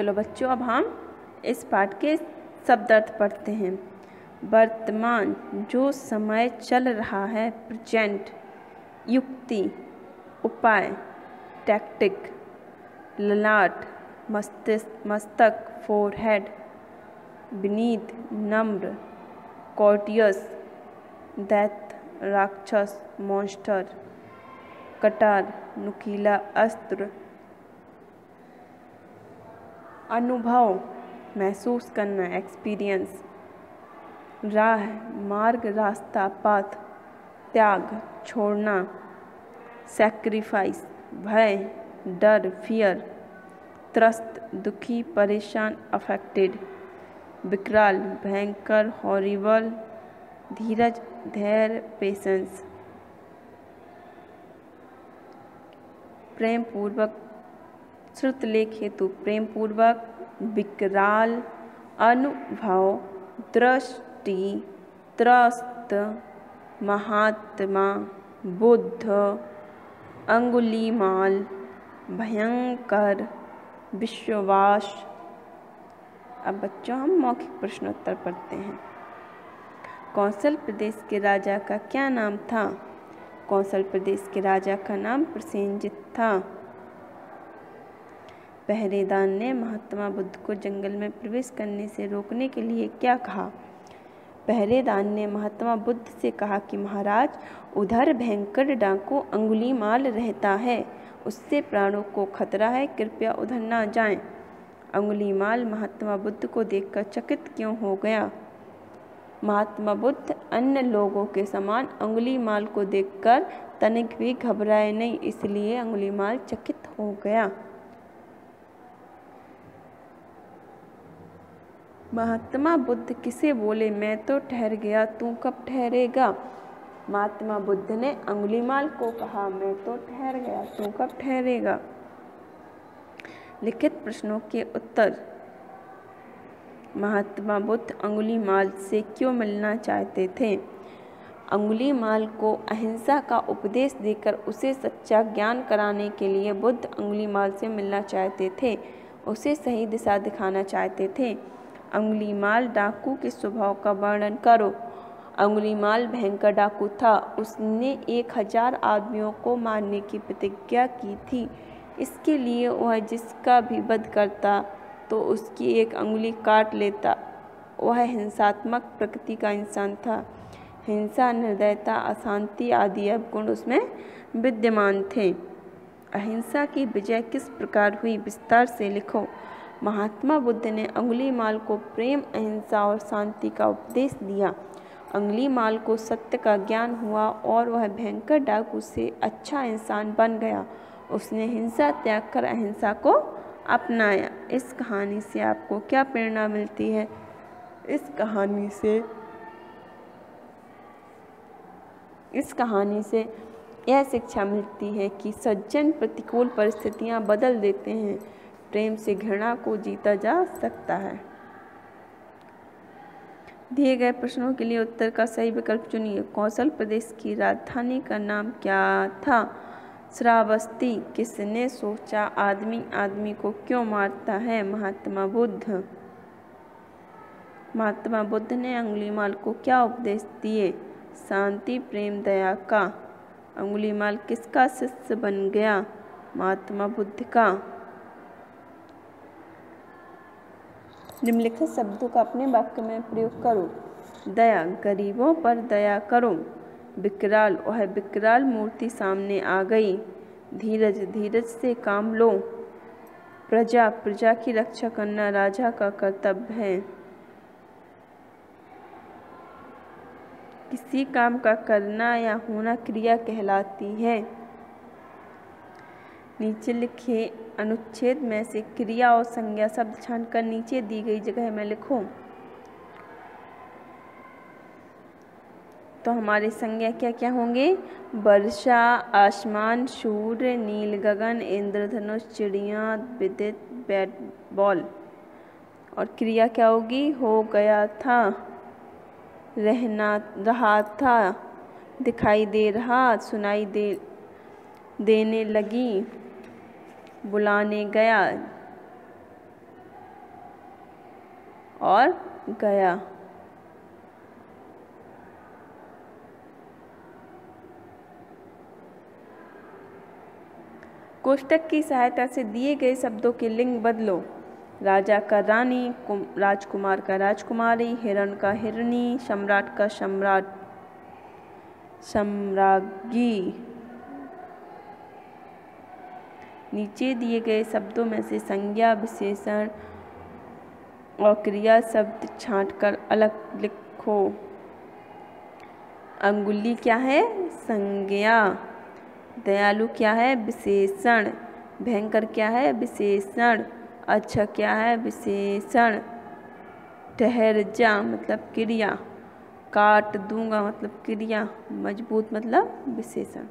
चलो बच्चों, अब हम इस पाठ के शब्द अर्थ पढ़ते हैं। वर्तमान, जो समय चल रहा है प्रेजेंट युक्ति, उपाय टैक्टिक ललाट, मस्तिष्क, मस्तक फोरहेड विनीत, नम्र कॉटियस दैत्य, राक्षस मॉन्स्टर कटार, नुकीला, अस्त्र अनुभव महसूस करना एक्सपीरियंस राह, मार्ग, रास्ता पाथ त्याग, छोड़ना सेक्रीफाइस भय, डर फियर त्रस्त, दुखी, परेशान अफेक्टेड विकराल, भयंकर हॉरिबल धीरज, धैर्य पेशेंस प्रेम पूर्वक श्रुतलेख हेतु प्रेम पूर्वक विकराल, अनुभव, दृष्टि, त्रस्त, महात्मा, बुद्ध, अंगुलीमाल, भयंकर विश्वास अब बच्चों, हम मौखिक प्रश्नोत्तर पढ़ते हैं। कौशल प्रदेश के राजा का क्या नाम था? कौशल प्रदेश के राजा का नाम प्रसेनजित था। पहरेदार ने महात्मा बुद्ध को जंगल में प्रवेश करने से रोकने के लिए क्या कहा? पहरेदार ने महात्मा बुद्ध से कहा कि महाराज, उधर भयंकर डाकू अंगुली माल रहता है, उससे प्राणों को खतरा है, कृपया उधर ना जाएँ। अंगुली माल महात्मा बुद्ध को देखकर चकित क्यों हो गया? महात्मा बुद्ध अन्य लोगों के समान अंगुली माल को देखकर तनिक भी घबराए नहीं, इसलिए अंगुली माल चकित हो गया। महात्मा बुद्ध किसे बोले, मैं तो ठहर गया, तू कब ठहरेगा? महात्मा बुद्ध ने अंगुलीमाल को कहा, मैं तो ठहर गया, तू कब ठहरेगा? लिखित प्रश्नों के उत्तर। महात्मा बुद्ध अंगुलीमाल से क्यों मिलना चाहते थे? अंगुलीमाल को अहिंसा का उपदेश देकर उसे सच्चा ज्ञान कराने के लिए बुद्ध अंगुलीमाल से मिलना चाहते थे, उसे सही दिशा दिखाना चाहते थे। अंगुलीमाल डाकू के स्वभाव का वर्णन करो। अंगुलीमाल भयंकर डाकू था। उसने एक हज़ार आदमियों को मारने की प्रतिज्ञा की थी। इसके लिए वह जिसका भी वध करता तो उसकी एक अंगुली काट लेता। वह हिंसात्मक प्रकृति का इंसान था। हिंसा, निर्दयता, अशांति आदि अब गुण उसमें विद्यमान थे। अहिंसा की विजय किस प्रकार हुई, विस्तार से लिखो। महात्मा बुद्ध ने अंगुली माल को प्रेम, अहिंसा और शांति का उपदेश दिया। अंगुली माल को सत्य का ज्ञान हुआ और वह भयंकर डाकू से अच्छा इंसान बन गया। उसने हिंसा त्याग कर अहिंसा को अपनाया। इस कहानी से आपको क्या प्रेरणा मिलती है? इस कहानी से, इस कहानी से यह शिक्षा मिलती है कि सज्जन प्रतिकूल परिस्थितियाँ बदल देते हैं। प्रेम से घृणा को जीता जा सकता है। दिए गए प्रश्नों के लिए उत्तर का सही विकल्प चुनिए। कौशल प्रदेश की राजधानी का नाम क्या था? श्रावस्ती। किसने सोचा आदमी आदमी को क्यों मारता है? महात्मा बुद्ध। महात्मा बुद्ध ने अंगुलीमाल को क्या उपदेश दिए? शांति, प्रेम, दया का। अंगुलीमाल किसका शिष्य बन गया? महात्मा बुद्ध का। निम्नलिखित शब्दों का अपने वाक्य में प्रयोग करो। दया, गरीबों पर दया करो। विकराल वह विकराल मूर्ति सामने आ गई। धीरज धीरज से काम लो। प्रजा प्रजा की रक्षा करना राजा का कर्तव्य है। किसी काम का करना या होना क्रिया कहलाती है। नीचे लिखे अनुच्छेद में से क्रिया और संज्ञा शब्द छानकर नीचे दी गई जगह में लिखो। तो हमारे संज्ञा क्या क्या होंगे? वर्षा, आसमान, सूर्य, नील गगन, इंद्रधनुष, चिड़िया, विद्युत, बैट, बॉल। और क्रिया क्या होगी? हो गया था, रहना रहा था, दिखाई दे रहा, सुनाई दे, देने लगी। बुलाने गया और गया। कोष्टक की सहायता से दिए गए शब्दों के लिंग बदलो। राजा का रानी राजकुमार का राजकुमारी, हिरण का हिरणी, सम्राट का सम्राट, सम्राज्ञी। नीचे दिए गए शब्दों में से संज्ञा विशेषण और क्रिया शब्द छांटकर अलग लिखो। अंगुली क्या है? संज्ञा। दयालु क्या है? विशेषण। भयंकर क्या है? विशेषण। अच्छा क्या है? विशेषण। ठहर जा मतलब क्रिया। काट दूँगा मतलब क्रिया। मज़बूत मतलब विशेषण।